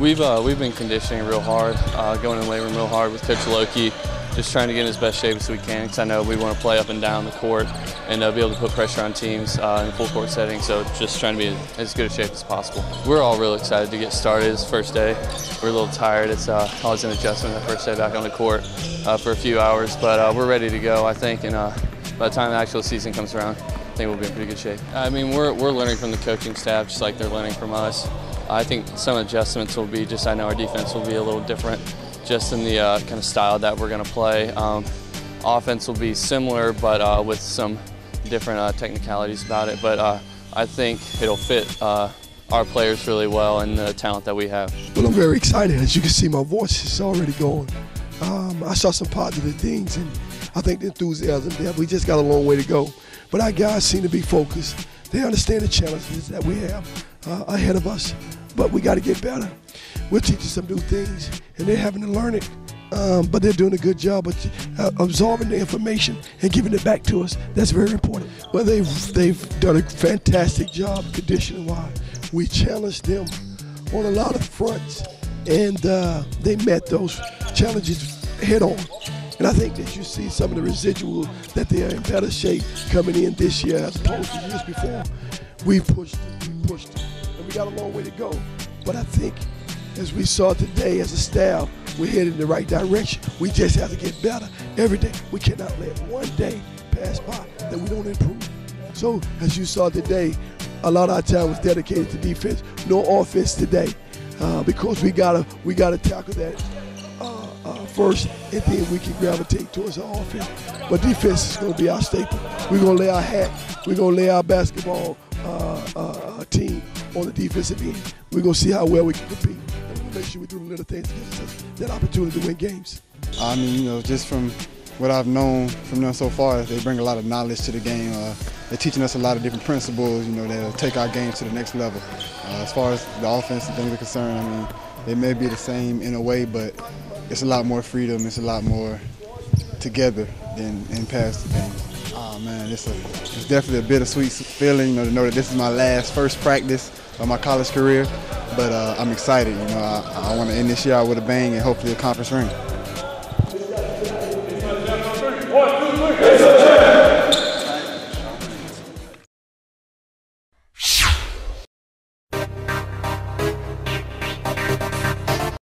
We've uh, we've been conditioning real hard, uh, going in the weight room real hard with Coach Loki, just trying to get in as best shape as we can. Because I know we want to play up and down the court and uh, be able to put pressure on teams uh, in full court setting. So just trying to be as good a shape as possible. We're all real excited to get started. It's first day. We're a little tired. It's uh, always an adjustment the first day back on the court uh, for a few hours, but uh, we're ready to go. I think, and uh, by the time the actual season comes around, I think we'll be in pretty good shape. I mean, we're we're learning from the coaching staff just like they're learning from us. I think some adjustments will be just I know our defense will be a little different just in the uh, kind of style that we're going to play. Um, offense will be similar but uh, with some different uh, technicalities about it. But uh, I think it'll fit uh, our players really well and the talent that we have. Well, I'm very excited. As you can see, my voice is already going. Um, I saw some positive things, and I think the enthusiasm there. We just got a long way to go. But our guys seem to be focused. They understand the challenges that we have uh, ahead of us but we got to get better. We're teaching some new things, and they're having to learn it. Um, but they're doing a good job of uh, absorbing the information and giving it back to us. That's very important. Well, they've they've done a fantastic job conditioning wise. We challenged them on a lot of fronts, and uh, they met those challenges head on. And I think that you see some of the residual that they are in better shape coming in this year as opposed to years before. We pushed, we pushed we got a long way to go. But I think, as we saw today as a staff, we're headed in the right direction. We just have to get better every day. We cannot let one day pass by that we don't improve. So, as you saw today, a lot of our time was dedicated to defense. No offense today, uh, because we gotta we gotta tackle that uh, uh, first, and then we can gravitate towards our offense. But defense is to be our staple. We're to lay our hat. We're to lay our basketball uh, uh, team on the defensive end. We're going to see how well we can compete. And we're going to make sure we do the little things to get us that opportunity to win games. I mean, you know, just from what I've known from them so far, they bring a lot of knowledge to the game. Uh, they're teaching us a lot of different principles, you know, that'll take our game to the next level. Uh, as far as the offense and things are concerned, I mean, they may be the same in a way, but it's a lot more freedom. It's a lot more together than in past games. Man, it's a it's definitely a bittersweet feeling, you know, to know that this is my last first practice of my college career. But uh, I'm excited, you know. I, I want to end this year with a bang and hopefully a conference ring.